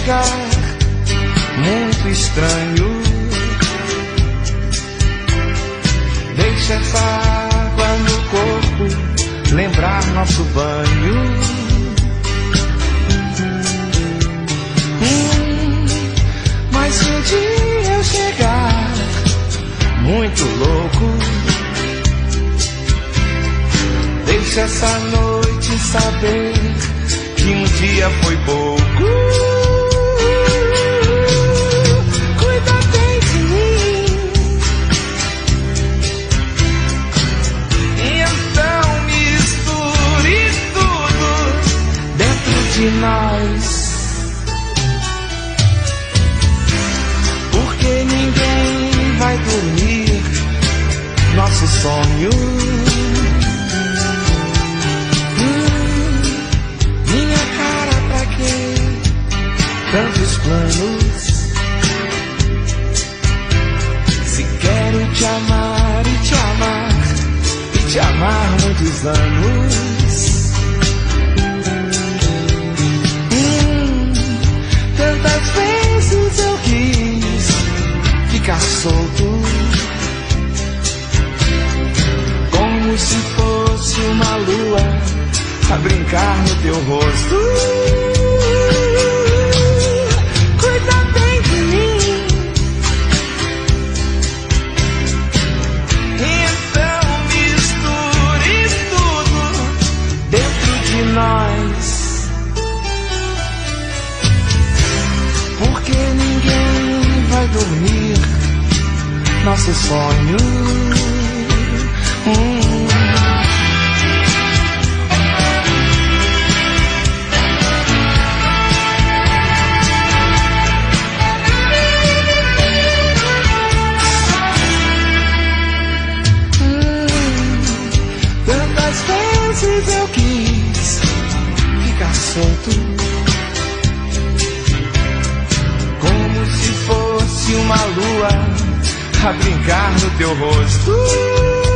ficar muito estranho. Deixa essa água no corpo lembrar nosso banho. Hum, mas se um dia eu chegar muito louco, deixa essa noite saber que um dia foi pouco. Tantos planos. Se quero te amar e te amar e te amar muitos anos. Hum, tantas vezes eu quis ficar solto. Como se fosse uma lua a brincar no teu rosto. Dormir nosso sonho. Hum. Tantas vezes eu quis ficar solto, uma lua a brincar no teu rosto.